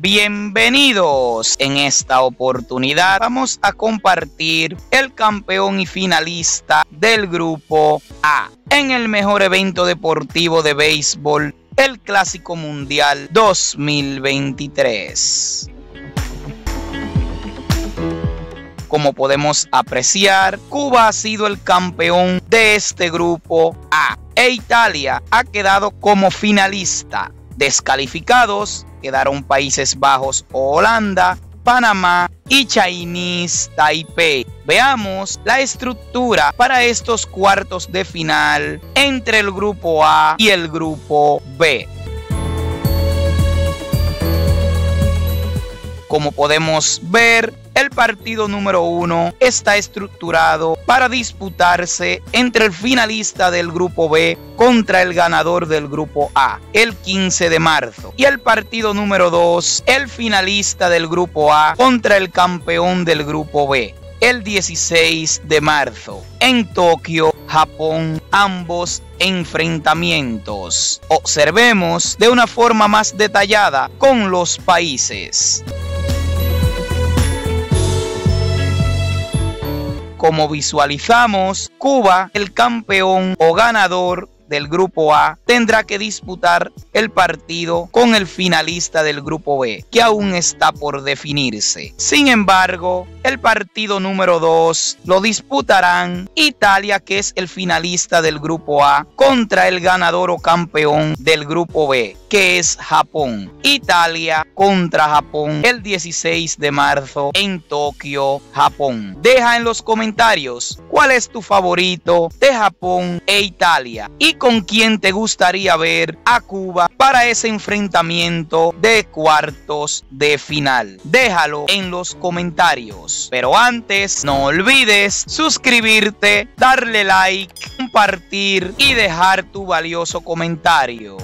Bienvenidos. En esta oportunidad vamos a compartir el campeón y finalista del grupo A en el mejor evento deportivo de béisbol, el Clásico Mundial 2023. Como podemos apreciar, Cuba ha sido el campeón de este grupo A e Italia ha quedado como finalista. Descalificados quedaron Países Bajos o Holanda, Panamá y Chinese Taipei. Veamos la estructura para estos cuartos de final entre el grupo A y el grupo B. Como podemos ver, el partido número uno está estructurado para disputarse entre el finalista del grupo B contra el ganador del grupo A el 15 de marzo. Y el partido número 2, el finalista del grupo A contra el campeón del grupo B el 16 de marzo en Tokio, Japón, ambos enfrentamientos. Observemos de una forma más detallada con los países. Como visualizamos, Cuba, el campeón o ganador del grupo A tendrá que disputar el partido con el finalista del grupo B, que aún está por definirse. Sin embargo, el partido número 2 lo disputarán Italia, que es el finalista del grupo A, contra el ganador o campeón del grupo B, que es Japón. Italia contra Japón el 16 de marzo en Tokio, Japón. Deja en los comentarios cuál es tu favorito de Japón e Italia y con quién te gustaría ver a Cuba para ese enfrentamiento de cuartos de final. Déjalo en los comentarios. Pero antes, no olvides suscribirte, darle like, compartir y dejar tu valioso comentario.